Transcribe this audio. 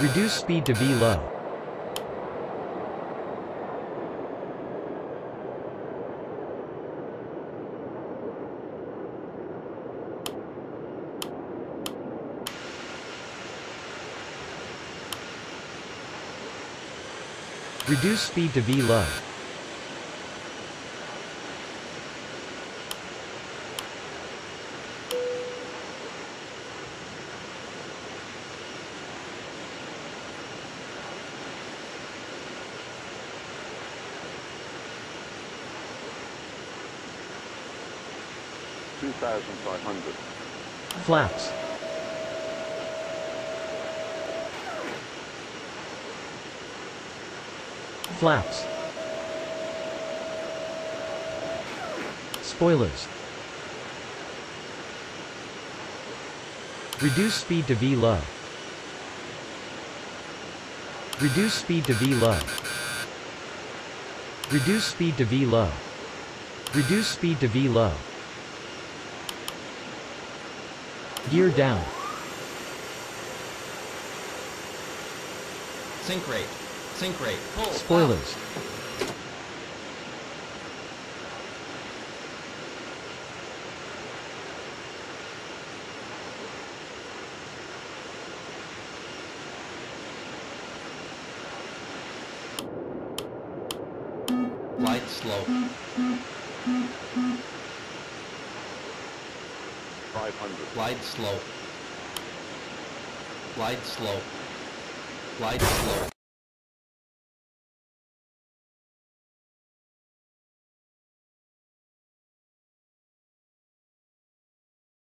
Reduce speed to V low. Reduce speed to V low. Two thousand five hundred. Flaps. Flaps. Spoilers. Reduce speed to V low. Reduce speed to V low. Reduce speed to V low. Reduce speed to V low. Gear down. Sink rate. Sink rate. Pull. Spoilers. Glide slope. Five hundred. Glide slope. Glide slope. Glide slope.